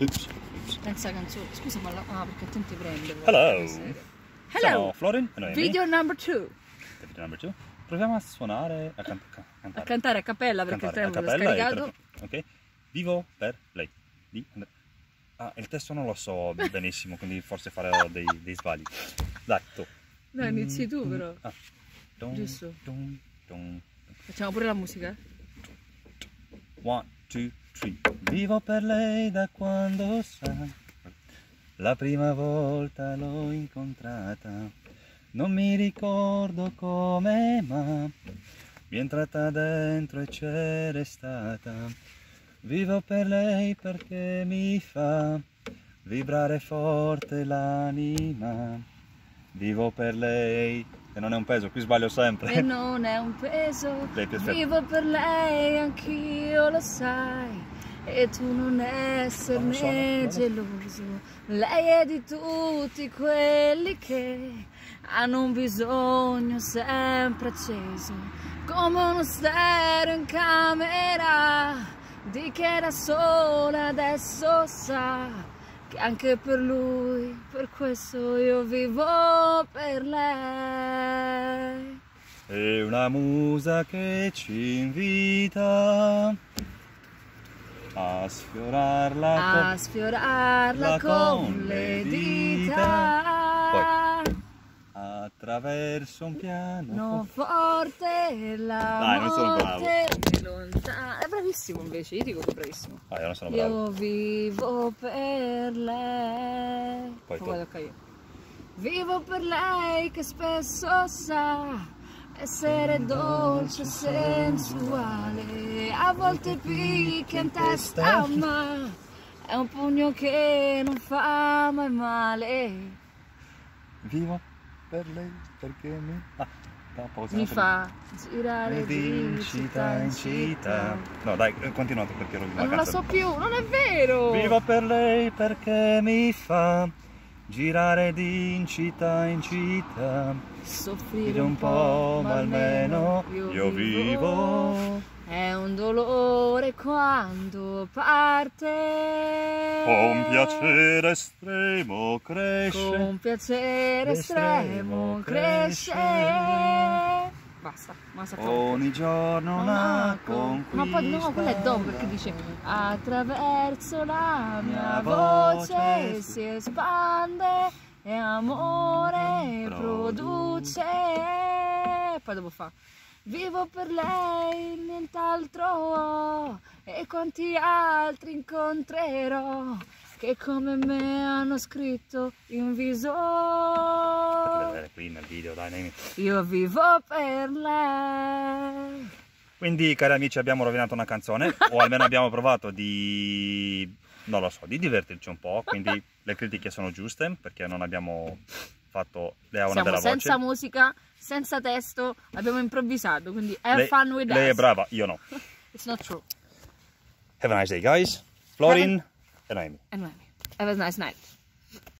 Oops. Pensa canzone. Scusa, ma la... Ah, perché te ti prende. Hello. Hello. Florin e Noemi. Video number two. Video number two. Proviamo a suonare, a, can- ca- A cantare. cantare a cappella perché Cantare il tempo e scaricato. Ok. Vivo per lei. Di Ah, il testo non lo so benissimo, quindi forse farò dei, dei sbagli. Dai, tu. No, inizi tu però. Ah. Dun, Giusto. dun, dun. Facciamo pure la musica. One, two, three. Vivo per lei da quando sa. La prima volta l'ho incontrata. Non mi ricordo come, ma mi è entrata dentro e c'è restata. Vivo per lei perché mi fa vibrare forte l'anima. Vivo per lei. E non è un peso, qui sbaglio sempre. E non è un peso. Vivo per lei, anch'io lo sai. E tu non esserne geloso. Lei è di tutti quelli che hanno un bisogno sempre acceso. Come uno stereo in camera. Di che da sola adesso sa che anche per lui, per questo io vivo per lei. È una musa che ci invita a sfiorarla a con- sfiorarla la con con le dita. attraverso un piano. Non forte la Dai, non sono bravo. lontana. È bravissimo invece, io dico che è bravissimo. Ah, io non sono bravo. Io vivo per lei. Poi. Poi tocca io. Vivo per lei che spesso sa essere dolce sensuale. A volte picchia in testa, ma è un pugno che non fa mai male. Vivo per lei perché mi... Ah. Mi fa girare di città in città. No, dai, eh, continuate perché rovino la non la so più, non è vero! Vivo per lei perché mi fa girare di città in città. Soffrire un po', ma almeno io vivo. È un dolore quando parte. Con piacere estremo cresce. Con piacere Estremo estremo cresce. Basta. Ogni giorno una Ma conquista. poi no, quella è dopo perché dice attraverso la mia voce si espande e amore Produce. Poi dopo fa vivo per lei, nient'altro e quanti altri incontrerò che come me hanno scritto in viso. Video, dai. Io vivo per lei. Quindi, cari amici, abbiamo rovinato una canzone, o almeno abbiamo provato di, non lo so, di divertirci un po', quindi le critiche sono giuste, perché non abbiamo fatto le una della voce. senza musica, senza testo, abbiamo improvvisato, quindi have lei, fun with lei us. è brava, io no. It's not true. Have a nice day, guys. Florin e Noemi. And Have a nice night.